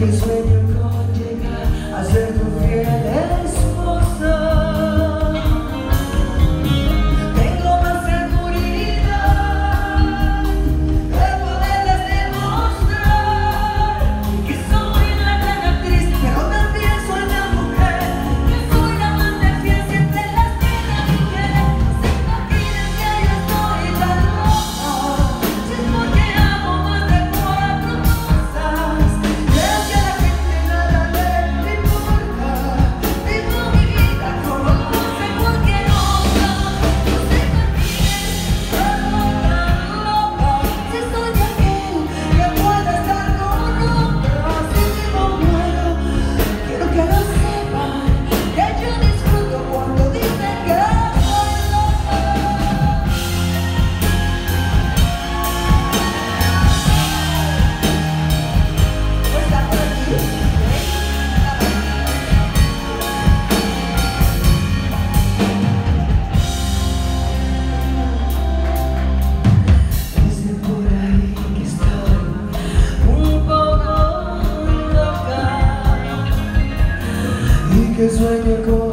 Cause we like a.